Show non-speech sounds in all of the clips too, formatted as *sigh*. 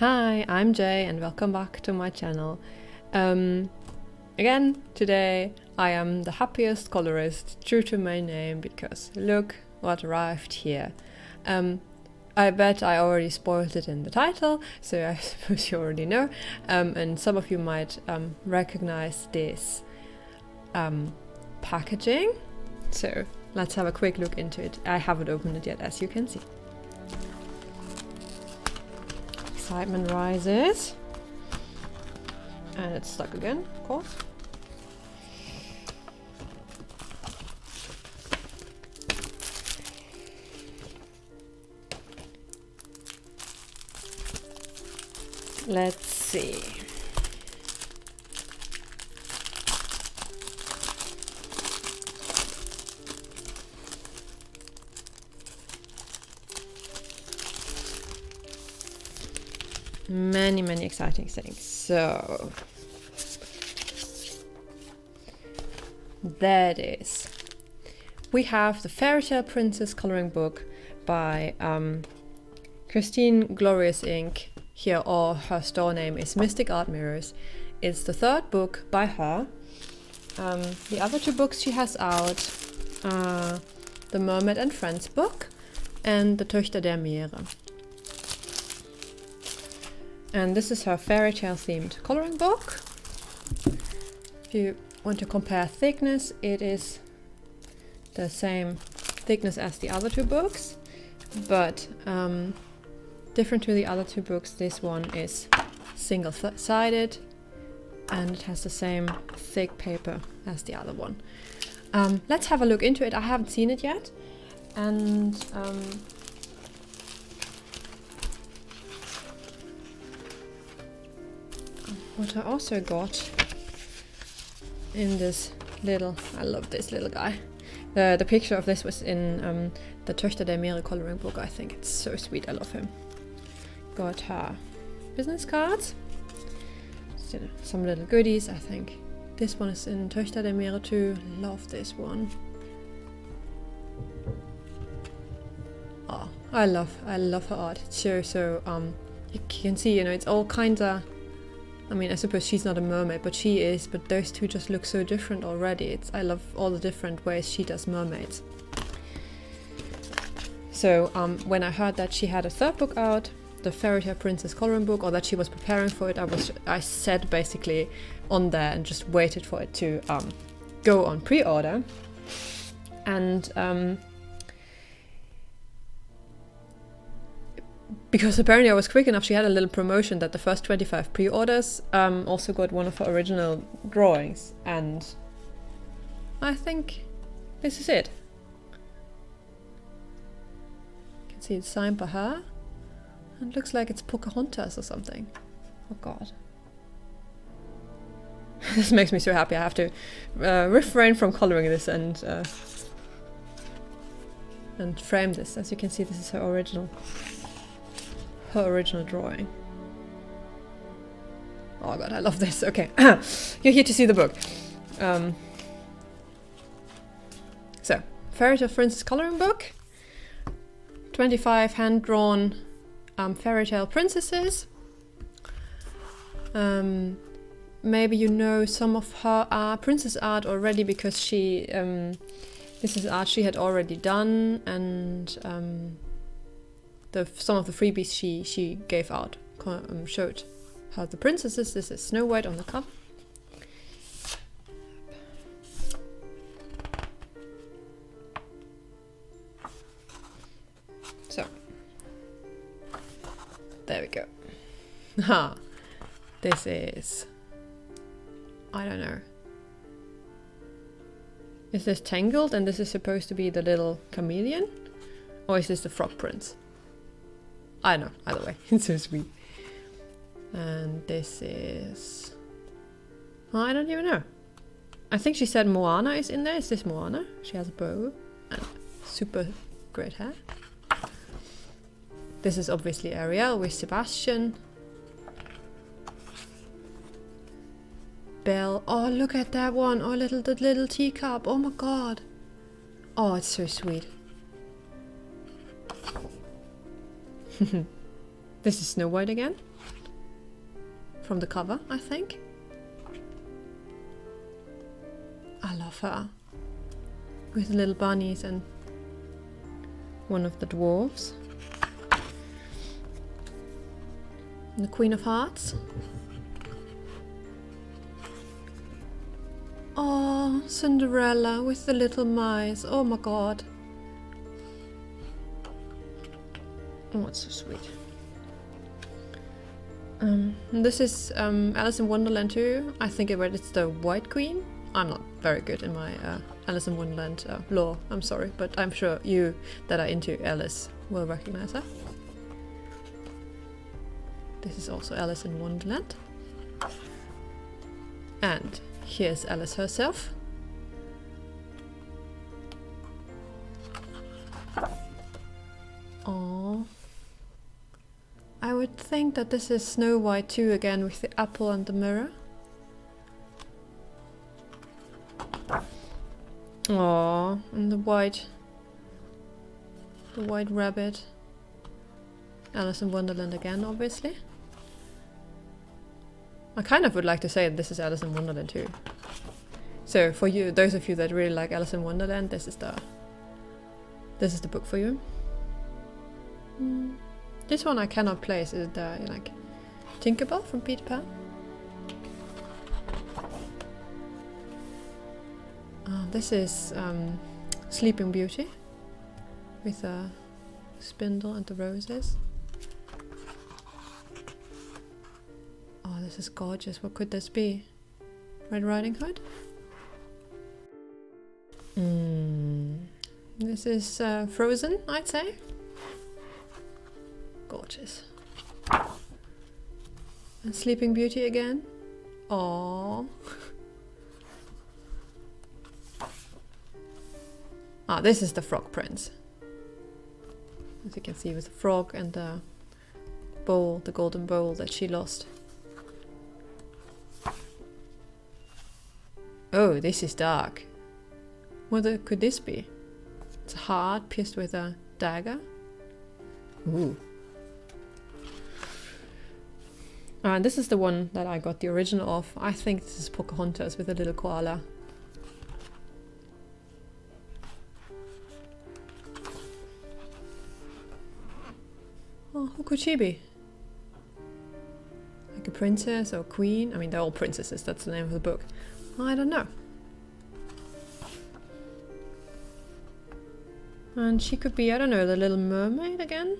Hi, I'm Jey and welcome back to my channel. Um, again, today I am the happiest colorist, true to my name, because look what arrived here. Um, I bet I already spoiled it in the title, so I *laughs* suppose you already know, um, and some of you might um, recognize this um, packaging. So let's have a quick look into it. I haven't opened it yet, as you can see. Excitement rises. And it's stuck again, of course. Let's see. Many, many exciting things. So, that is. We have the Fairy Tale Princess coloring book by um, Christin GloriousInk. Here, or her store name is Mystic Art Mirrors. It's the third book by her. Um, the other two books she has out are the Mermaid and Friends book and the Töchter der Meere. And this is her fairy tale themed coloring book. If you want to compare thickness, it is the same thickness as the other two books, but um, different to the other two books, this one is single-sided and it has the same thick paper as the other one. Um, let's have a look into it. I haven't seen it yet. And um, what I also got in this little, I love this little guy. The, the picture of this was in um, the Töchter der Meere coloring book. I think it's so sweet. I love him. Got her business cards. Some little goodies, I think. This one is in Töchter der Meere too. Love this one. Oh, I love, I love her art. It's so, so, um, you can see, you know, it's all kinds of I mean, I suppose she's not a mermaid, but she is, but those two just look so different already. It's I love all the different ways she does mermaids. So um, when I heard that she had a third book out, the Fairy Tale Princess coloring book, or that she was preparing for it, I was I said basically on there and just waited for it to um, go on pre-order. And um, because apparently I was quick enough, she had a little promotion that the first 25 pre-orders um, also got one of her original drawings. And I think this is it. You can see it's signed by her. And it looks like it's Pocahontas or something. Oh god. *laughs* this makes me so happy. I have to uh, refrain from coloring this and uh, and frame this. As you can see, this is her original her original drawing. Oh god, I love this. Okay, *coughs* you're here to see the book. Um, so, Fairy Tale Princess coloring book. 25 hand-drawn um, fairy tale princesses. Um, maybe you know some of her uh, princess art already because she um, this is art she had already done and um, the some of the freebies she she gave out um, showed how the princesses. This is Snow White on the cup. So there we go. *laughs* Ha! this is I don't know. Is this Tangled and this is supposed to be the little chameleon? Or is this the Frog Prince? I don't know, either way, it's so sweet. And this is... Well, I don't even know. I think she said Moana is in there. Is this Moana? She has a bow and super great hair. This is obviously Ariel with Sebastian. Belle. Oh, look at that one. Oh, little the little teacup. Oh my god. Oh, it's so sweet. *laughs* this is Snow White again. from the cover, I think. I love her. With little bunnies and one of the dwarves. And the Queen of Hearts. Oh, Cinderella with the little mice. Oh my god. Oh, it's so sweet. Um, this is um, Alice in Wonderland 2. I think I read it's the White Queen. I'm not very good in my uh, Alice in Wonderland uh, lore, I'm sorry, but I'm sure you that are into Alice will recognize her. This is also Alice in Wonderland. And here's Alice herself. Would think that this is Snow White too again with the apple and the mirror. Oh, and the white the white rabbit. Alice in Wonderland again, obviously. I kind of would like to say this is Alice in Wonderland too. So for you, those of you that really like Alice in Wonderland, this is the this is the book for you. Mm. This one I cannot place. Is the like Tinkerbell from Peter Pan? Oh, this is um, Sleeping Beauty with a spindle and the roses. Oh, this is gorgeous. What could this be? Red Riding Hood? Mm. This is uh, Frozen, I'd say. And Sleeping Beauty again. Aww. ah, this is the Frog Prince. As you can see with the frog and the bowl, the golden bowl that she lost. Oh, this is dark. What could this be? It's a heart pierced with a dagger. Ooh. Uh, this is the one that I got the original of. I think this is Pocahontas with a little koala. Oh, who could she be? Like a princess or queen? I mean, they're all princesses, that's the name of the book. I don't know. And she could be, I don't know, the Little Mermaid again?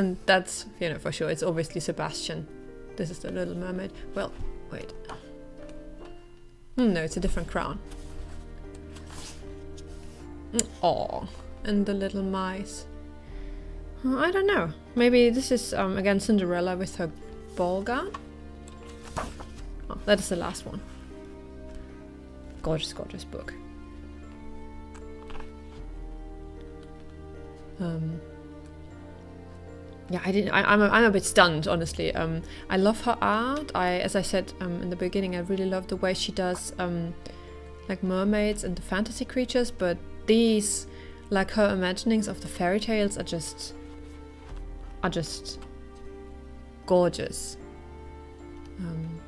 And that's, you know, for sure, it's obviously Sebastian. This is the Little Mermaid. Well, wait. Hmm, no, it's a different crown. Oh, and the little mice. I don't know. Maybe this is, um, again, Cinderella with her ball gown. Oh, that is the last one. Gorgeous, gorgeous book. Um, yeah, I didn't. I, am a, I'm a bit stunned, honestly. Um, I love her art. I, as I said um, in the beginning, I really love the way she does um, like mermaids and the fantasy creatures. But these, like her imaginings of the fairy tales, are just are just gorgeous. Um,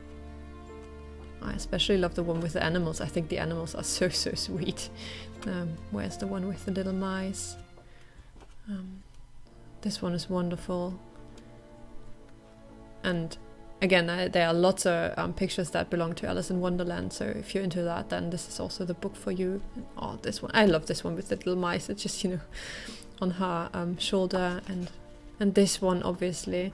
I especially love the one with the animals. I think the animals are *laughs* so so sweet. Um, where's the one with the little mice? Um, this one is wonderful. And again, uh, there are lots of um, pictures that belong to Alice in Wonderland. So if you're into that, then this is also the book for you. oh, this one! I love this one with the little mice. It's just you know *laughs* on her um, shoulder, and and this one obviously.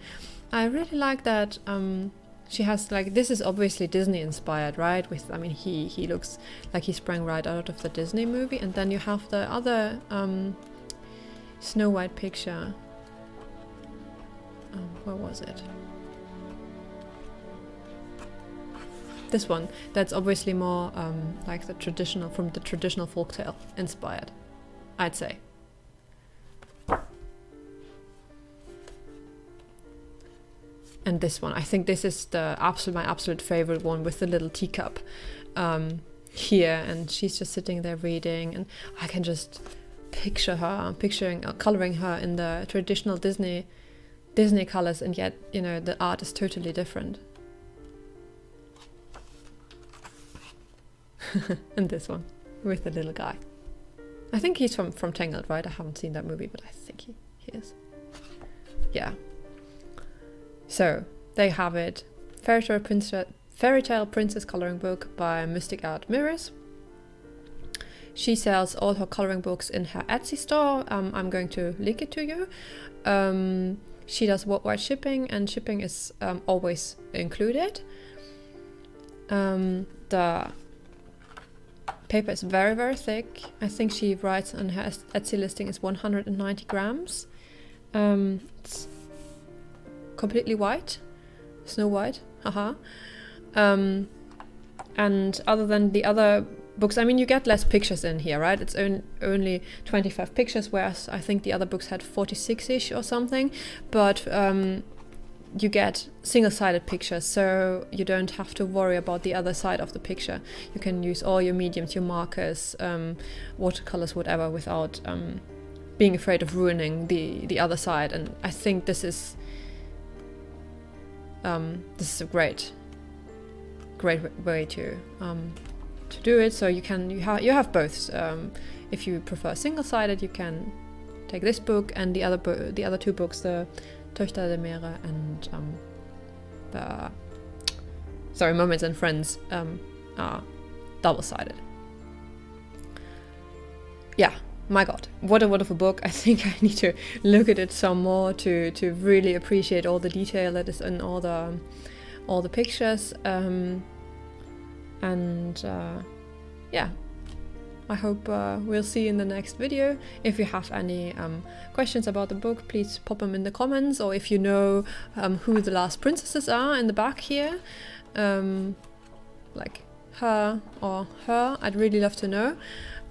I really like that. Um, she has like this is obviously Disney inspired, right? With I mean he he looks like he sprang right out of the Disney movie, and then you have the other um, Snow White picture um, where was it? This one. That's obviously more um, like the traditional, from the traditional folktale inspired, I'd say. And this one, I think this is the absolute my absolute favorite one with the little teacup um, here, and she's just sitting there reading, and I can just picture her, picturing, uh, coloring her in the traditional Disney Disney colors, and yet you know the art is totally different. *laughs* and this one with the little guy. I think he's from from Tangled, right? I haven't seen that movie, but I think he, he is. Yeah. So they have it. Fairy Tale Princess Fairy Tale Princess coloring book by Mystic Art Mirrors. She sells all her coloring books in her Etsy store. Um, I'm going to link it to you. Um, she does worldwide shipping, and shipping is um, always included. Um, the paper is very, very thick. I think she writes on her Etsy listing is 190 grams. Um, it's completely white, snow white, haha. Um, and other than the other books. I mean, you get less pictures in here, right? It's on, only 25 pictures, whereas I think the other books had 46-ish or something. But um, you get single-sided pictures, so you don't have to worry about the other side of the picture. You can use all your mediums, your markers, um, watercolors, whatever, without um, being afraid of ruining the the other side. And I think this is um, this is a great great way to um, to do it. So you can you have you have both. Um, if you prefer single-sided, you can take this book and the other bo the other two books, the Töchter der Meere and um, the sorry Mermaids and Friends, um, are double-sided. Yeah, my god, what a wonderful book! *laughs* I think I need to look at it some more to to really appreciate all the detail that is in all the all the pictures. Um, and uh, yeah I hope uh, we'll see you in the next video. If you have any um, questions about the book, please pop them in the comments, or if you know um, who the last princesses are in the back here, um, like her or her, I'd really love to know.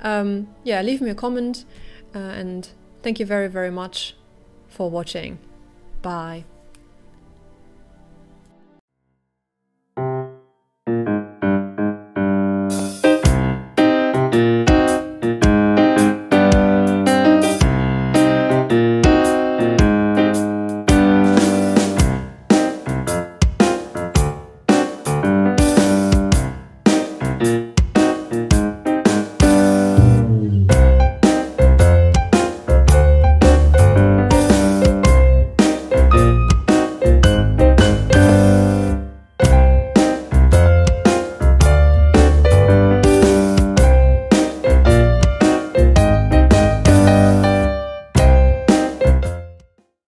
Um, yeah, leave me a comment, uh, and thank you very, very much for watching. Bye.